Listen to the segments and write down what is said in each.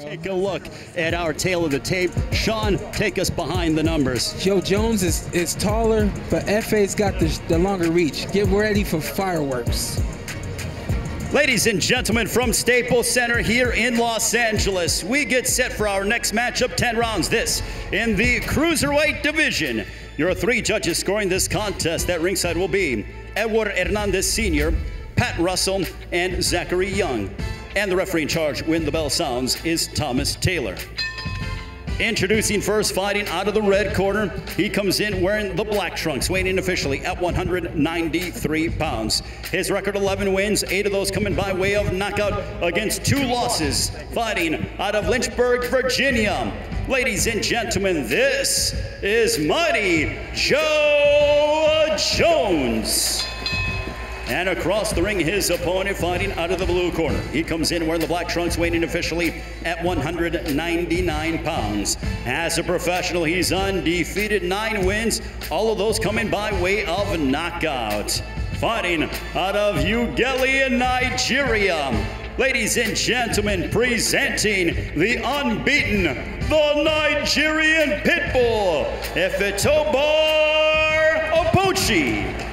Take a look at our tail of the tape. Sean, take us behind the numbers. Joe Jones is, is taller, but FA's got the, the longer reach. Get ready for fireworks. Ladies and gentlemen, from Staples Center here in Los Angeles, we get set for our next matchup 10 rounds. This in the Cruiserweight division. Your three judges scoring this contest at ringside will be Edward Hernandez Sr., Pat Russell, and Zachary Young. And the referee in charge when the bell sounds is Thomas Taylor. Introducing first, fighting out of the red corner. He comes in wearing the black trunks, weighing in officially at 193 pounds. His record 11 wins, eight of those coming by way of knockout against two losses. Fighting out of Lynchburg, Virginia. Ladies and gentlemen, this is Mighty Joe Jones. And across the ring, his opponent fighting out of the blue corner. He comes in wearing the black trunks, weighing officially at 199 pounds. As a professional, he's undefeated, nine wins, all of those coming by way of knockout. Fighting out of Ughelli in Nigeria. Ladies and gentlemen, presenting the unbeaten, the Nigerian Pitbull, Efetobor Apochi.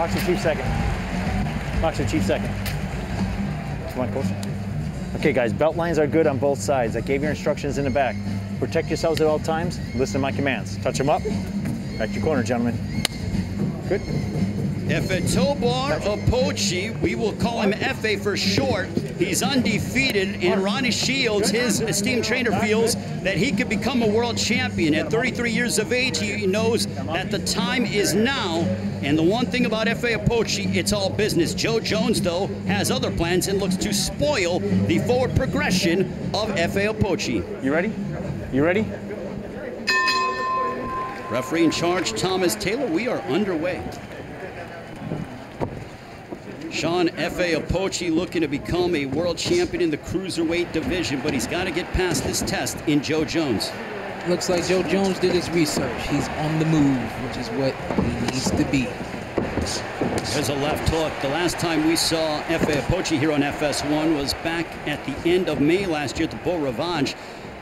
Boxer Chief second. Boxer Chief second. Come on, closer. Okay, guys, belt lines are good on both sides. I gave your instructions in the back. Protect yourselves at all times. Listen to my commands. Touch them up. Back to your corner, gentlemen. Good. Efetobor Apochi, we will call him FA for short. He's undefeated, and Ronnie Shields, his esteemed trainer, feels that he could become a world champion. At 33 years of age, he knows that the time is now. And the one thing about FA Apochi, it's all business. Joe Jones, though, has other plans and looks to spoil the forward progression of FA Apochi. You ready? You ready? Referee in charge, Thomas Taylor. We are underway. Sean F.A. Apochi looking to become a world champion in the cruiserweight division, but he's got to get past this test in Joe Jones. Looks like Joe Jones did his research. He's on the move, which is what he needs to be. There's a left hook. The last time we saw F.A. Apochi here on FS1 was back at the end of May last year at the Beau Rivage.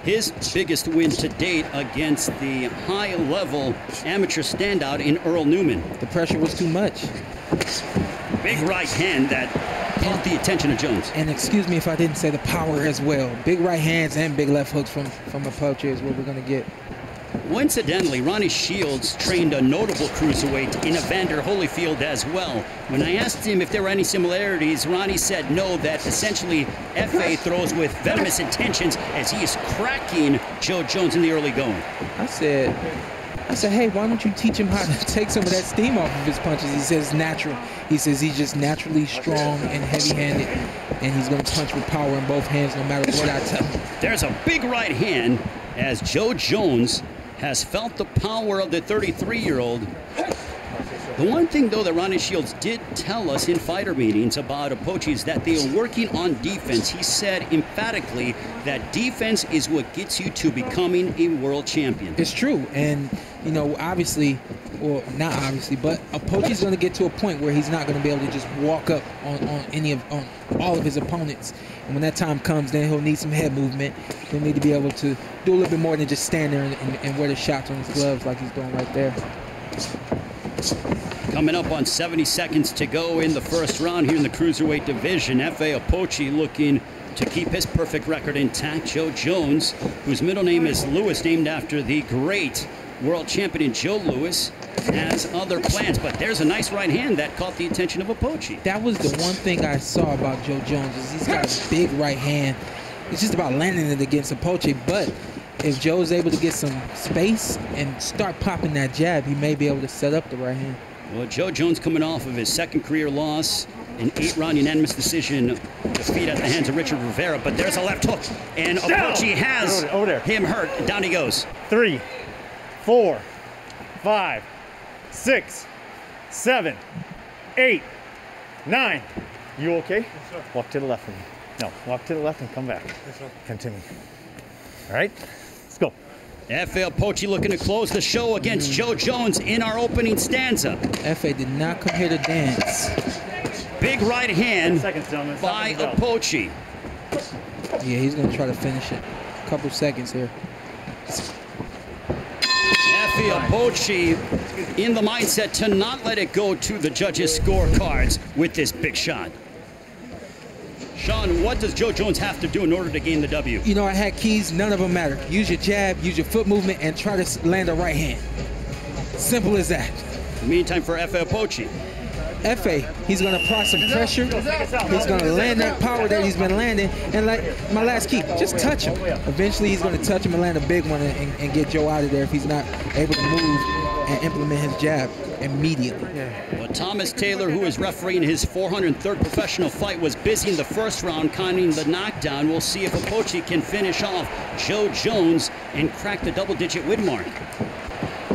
His biggest win to date against the high-level amateur standout in Earl Newman. The pressure was too much. Big right hand that caught the attention of Jones. And excuse me if I didn't say the power as well. Big right hands and big left hooks from, from Apochi is what we're going to get. Coincidentally, Ronnie Shields trained a notable cruiserweight in Evander Holyfield as well. When I asked him if there were any similarities, Ronnie said no, that essentially FA throws with venomous intentions as he is cracking Joe Jones in the early going. I said, I said, hey, why don't you teach him how to take some of that steam off of his punches? He says natural. He says he's just naturally strong and heavy-handed, and he's going to punch with power in both hands no matter what I tell him. There's a big right hand as Joe Jones has felt the power of the 33-year-old. The one thing, though, that Ronnie Shields did tell us in fighter meetings about Apochi is that they are working on defense. He said emphatically that defense is what gets you to becoming a world champion. It's true, and you know, obviously, or not obviously, but Apochi's going to get to a point where he's not going to be able to just walk up on, on any of on all of his opponents. And when that time comes, then he'll need some head movement. He'll need to be able to do a little bit more than just stand there and, and, and wear the shots on his gloves like he's doing right there. Coming up on 70 seconds to go in the first round here in the cruiserweight division. F.A. Apochi looking to keep his perfect record intact. Joe Jones, whose middle name is Lewis, named after the great world champion in Joe Louis has other plans. But there's a nice right hand that caught the attention of Apochi. That was the one thing I saw about Joe Jones is he's got a big right hand. It's just about landing it against Apochi, but if Joe's able to get some space and start popping that jab, he may be able to set up the right hand. Well, Joe Jones coming off of his second career loss, an eight-round unanimous decision defeat at the hands of Richard Rivera, but there's a left hook, and Apochi has Over there. him hurt. Down he goes. Three, four, five, six, seven, eight, nine. You okay? Yes, Walk to the left with me. No, walk to the left and come back. Yes, Continue. All right, let's go. FA Apochi looking to close the show against Joe Jones in our opening stanza. FA did not come here to dance. Big right hand Seconds, by Seconds to Yeah, he's going to try to finish it. A couple seconds here. Efe Apochi in the mindset to not let it go to the judges' scorecards with this big shot. Sean, what does Joe Jones have to do in order to gain the W? You know, I had keys. None of them matter. Use your jab, use your foot movement, and try to land a right hand. Simple as that. Meantime, for Efe Apochi, Efe, he's going to apply some pressure. He's going to land that power that he's been landing. And like my last key, just touch him. Eventually, he's going to touch him and land a big one and, and get Joe out of there if he's not able to move and implement his jab immediately. Well, Thomas Taylor, who is refereeing his 403rd professional fight, was busy in the first round counting the knockdown. We'll see if Apochi can finish off Joe Jones and crack the double-digit win mark.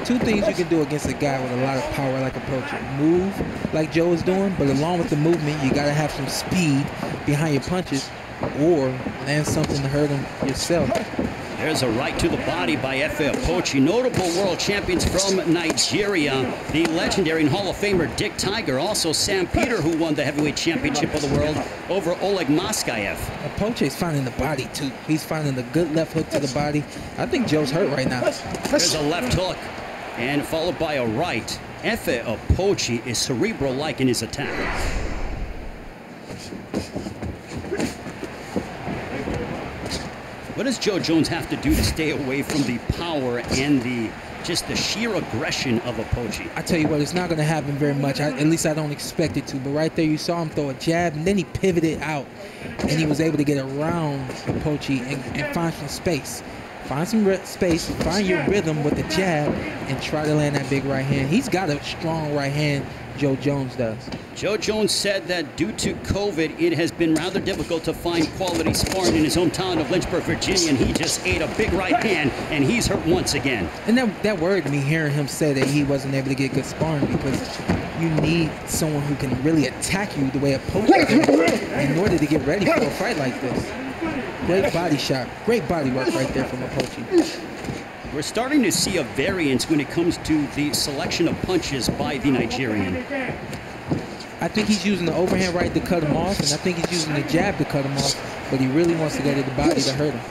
Two things you can do against a guy with a lot of power like Apochi. Move like Joe is doing, but along with the movement, you got to have some speed behind your punches or land something to hurt him yourself. There's a right to the body by Efe Apochi. Notable world champions from Nigeria. The legendary and Hall of Famer Dick Tiger. Also Sam Peter, who won the heavyweight championship of the world over Oleg Maskaev. Apochi's finding the body, too. He's finding the good left hook to the body. I think Joe's hurt right now. There's a left hook and followed by a right. Efe Apochi is cerebral-like in his attack. What does Joe Jones have to do to stay away from the power and the just the sheer aggression of Apochi? I tell you what, it's not going to happen very much. I, at least I don't expect it to. But right there, you saw him throw a jab, and then he pivoted out, and he was able to get around Apochi and, and find some space. Find some space, find your rhythm with the jab, and try to land that big right hand. He's got a strong right hand, Joe Jones does. Joe Jones said that due to COVID, it has been rather difficult to find quality sparring in his hometown of Lynchburg, Virginia, and he just ate a big right hand, and he's hurt once again. And that, that worried me hearing him say that he wasn't able to get good sparring because you need someone who can really attack you the way a post in order to get ready for a fight like this. Great body shot. Great body work right there from Apochi. We're starting to see a variance when it comes to the selection of punches by the Nigerian. I think he's using the overhand right to cut him off, and I think he's using the jab to cut him off, but he really wants to get to the body to hurt him.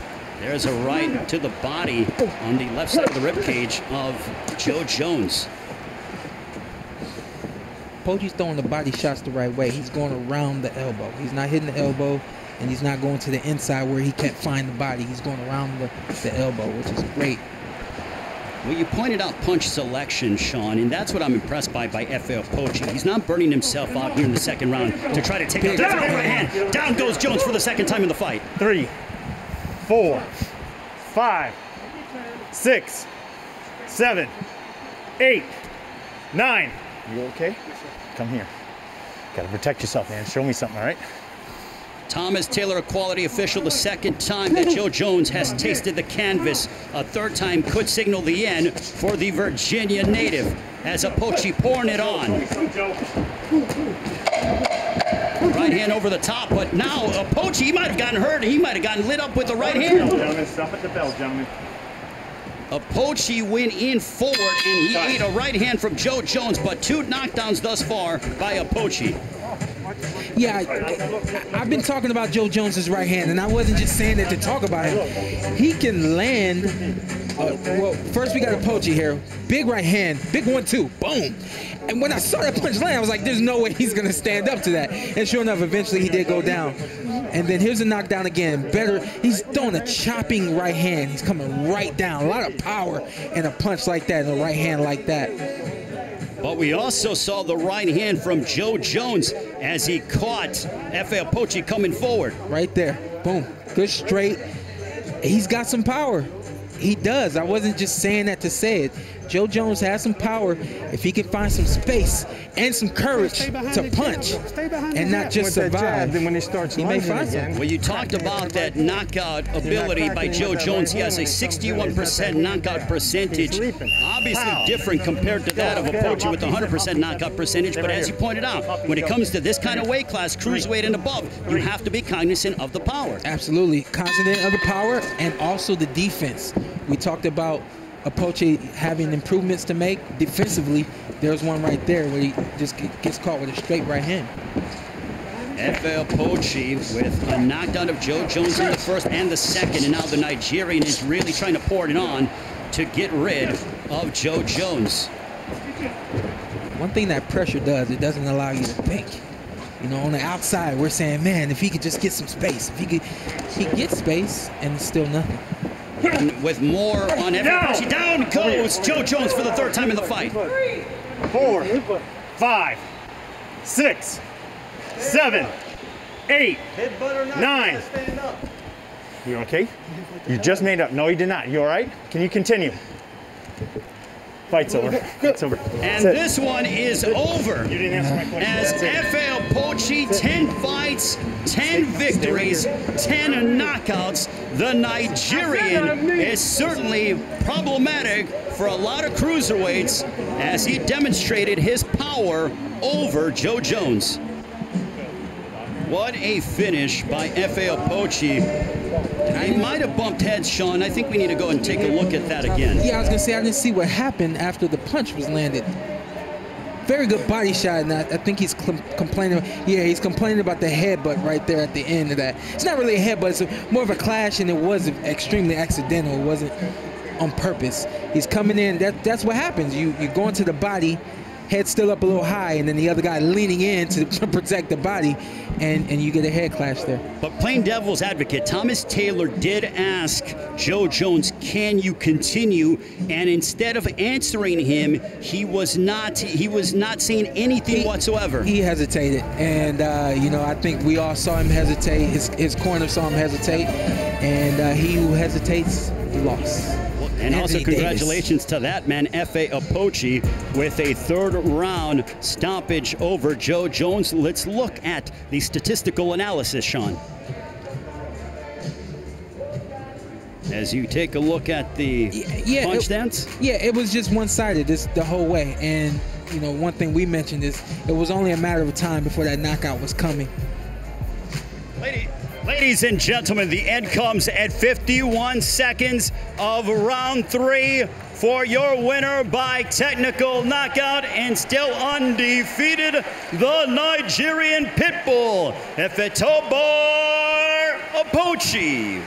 There's a right to the body on the left side of the ribcage of Joe Jones. Pochi's throwing the body shots the right way. He's going around the elbow. He's not hitting the elbow and he's not going to the inside where he can't find the body. He's going around the, the elbow, which is great. Well, you pointed out punch selection, Sean, and that's what I'm impressed by by Efe Apochi. He's not burning himself out here in the second round to try to take it out that overhand. Down goes Jones for the second time in the fight. Three, four, five, six, seven, eight, nine. You okay? Come here. Gotta protect yourself, man. Show me something, all right? Thomas Taylor, a quality official, the second time that Joe Jones has tasted the canvas. A third time could signal the end for the Virginia native as Apochi pouring it on. Right hand over the top, but now Apochi, he might have gotten hurt. He might have gotten lit up with the right hand. Gentlemen, stop at the bell, gentlemen. Apochi went in forward and he ate a right hand from Joe Jones, but two knockdowns thus far by Apochi. Yeah, I, have been talking about Joe Jones's right hand, and I wasn't just saying that to talk about him. He can land. Uh, well, first we got Apochi here. Big right hand, big one two, boom. And when I saw that punch land, I was like, "There's no way he's gonna stand up to that." And sure enough, eventually he did go down. And then here's a knockdown again. Better, he's throwing a chopping right hand. He's coming right down. A lot of power in a punch like that, in a right hand like that. But we also saw the right hand from Joe Jones as he caught Efe Apochi coming forward. Right there. Boom. Good straight. He's got some power. He does. I wasn't just saying that to say it. Joe Jones has some power if he can find some space and some courage to punch and not just survive. Then when he starts he may find something. Well, you talked about that knockout ability by Joe Jones. He has a 61% knockout percentage. Obviously different compared to that of Apochi with 100% knockout percentage. But as you pointed out, when it comes to this kind of weight class, cruiserweight and above, you have to be cognizant of the power. Absolutely. Cognizant of the power and also the defense. We talked about Apochi having improvements to make defensively. There's one right there where he just gets caught with a straight right hand. Efe Apochi with a knockdown of Joe Jones in the first and the second, and now the Nigerian is really trying to pour it on to get rid of Joe Jones. One thing that pressure does, it doesn't allow you to think. You know, on the outside, we're saying, man, if he could just get some space, if he could, he gets space, and it's still nothing. With more on Efe Apochi, down goes Joe Jones for the third time in the fight. Four, five, six, seven, eight, nine. You okay? You just made up. No, you did not. You all right? Can you continue? Fight's over. It's over. And Sit. this one is over. You didn't answer my question. As That's it. Efe 10 fights, 10 victories, 10 knockouts. The Nigerian is certainly problematic for a lot of cruiserweights as he demonstrated his power over Joe Jones. What a finish by Efe Apochi. He might have bumped heads, Sean. I think we need to go and take a look at that again. Yeah, I was gonna say I didn't see what happened after the punch was landed. Very good body shot, and I, I think he's complaining. Yeah, he's complaining about the headbutt right there at the end of that. It's not really a headbutt; it's more of a clash, and it was extremely accidental. It wasn't on purpose. He's coming in. That that's what happens. You you go into the body, head still up a little high, and then the other guy leaning in to, to protect the body, and and you get a head clash there. But plain devil's advocate, Thomas Taylor did ask Joe Jones, "Can you continue?" And instead of answering him, he was not. He was not saying anything He- whatsoever. He hesitated, and uh, you know I think we all saw him hesitate. His his corner saw him hesitate, and uh, he who hesitates lost. And also, Anthony Davis. congratulations to that man, F.A. Apochi, with a third round stoppage over Joe Jones. Let's look at the statistical analysis, Sean. As you take a look at the yeah, punch it- dance. Yeah, it was just one-sided this the whole way, and you know one thing we mentioned is it was only a matter of time before that knockout was coming. Ladies and gentlemen, the end comes at 51 seconds of round three for your winner by technical knockout and still undefeated, the Nigerian Pitbull, Efetobor Apochi.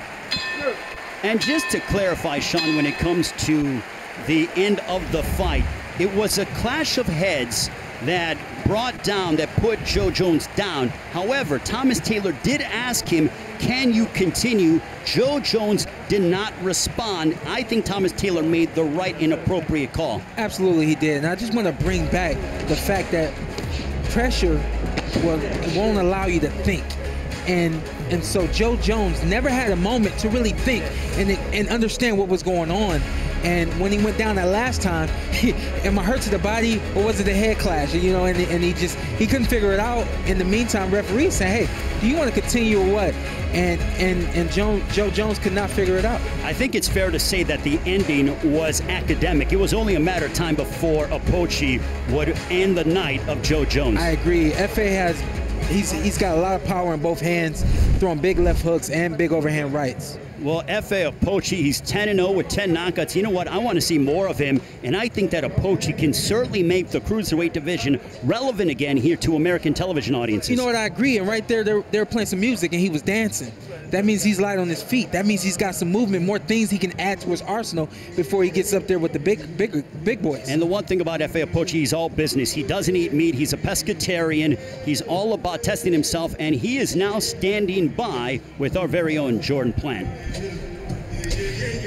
And just to clarify, Sean, when it comes to the end of the fight, it was a clash of heads that brought down, that put Joe Jones down. However, Thomas Taylor did ask him, Can you continue? Joe Jones did not respond. I think Thomas Taylor made the right and appropriate call. Absolutely, he did. And I just want to bring back the fact that pressure will, won't allow you to think. And and so Joe Jones never had a moment to really think and and understand what was going on. And when he went down that last time, he, am I hurt to the body or was it a head clash? You know, and, and he just he couldn't figure it out. In the meantime, referee said, "Hey, do you want to continue or what?" And and and Joe Joe Jones could not figure it out. I think it's fair to say that the ending was academic. It was only a matter of time before Apochi would end the night of Joe Jones. I agree. FA has he's he's got a lot of power in both hands, throwing big left hooks and big overhand rights. Well, F.A. Apochi, he's 10 0 with 10 knockouts. You know what? I want to see more of him, and I think that Apochi can certainly make the cruiserweight division relevant again here to American television audiences. You know what? I agree. And right there, they were, they were playing some music, and he was dancing. That means he's light on his feet. That means he's got some movement, more things he can add to his arsenal before he gets up there with the big, big, big boys. And the one thing about F.A. Apochi, he's all business. He doesn't eat meat. He's a pescatarian. He's all about testing himself, and he is now standing by with our very own Jordan Plant.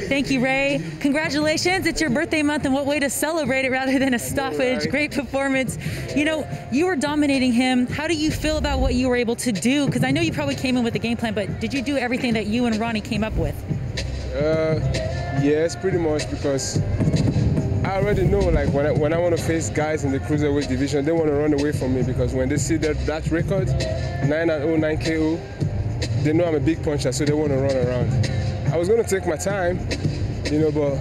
Thank you, Ray. Congratulations. It's your birthday month, and what way to celebrate it rather than a stoppage. Great performance. You know, you were dominating him. How do you feel about what you were able to do? Because I know you probably came in with a game plan, but did you do everything that you and Ronnie came up with? Uh, yes, pretty much because I already know like when I, when I want to face guys in the cruiserweight division, they want to run away from me because when they see that that record, 9 and 0, 9 KO, they know I'm a big puncher, so they want to run around. I was going to take my time, you know, but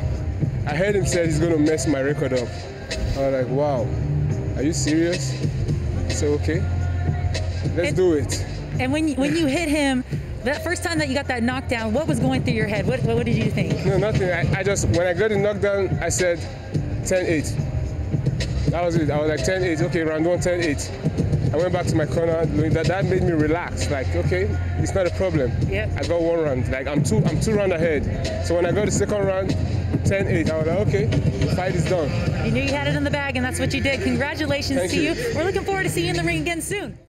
I heard him say he's going to mess my record up. I was like, wow, are you serious? So okay, let's And- do it. And when you, when you hit him, that first time that you got that knockdown, what was going through your head? What, what did you think? No, nothing. I, I just, when I got the knockdown, I said 10 8. That was it. I was like 10 8. Okay, round one, 10 8. I went back to my corner. That, that made me relax. Like, okay, it's not a problem. Yep. I got one round. Like, I'm two, I'm two round ahead. So when I got the second round, 10-8, I was like, okay, the fight is done. You knew you had it in the bag, and that's what you did. Congratulations Thank to you. you. We're looking forward to seeing you in the ring again soon.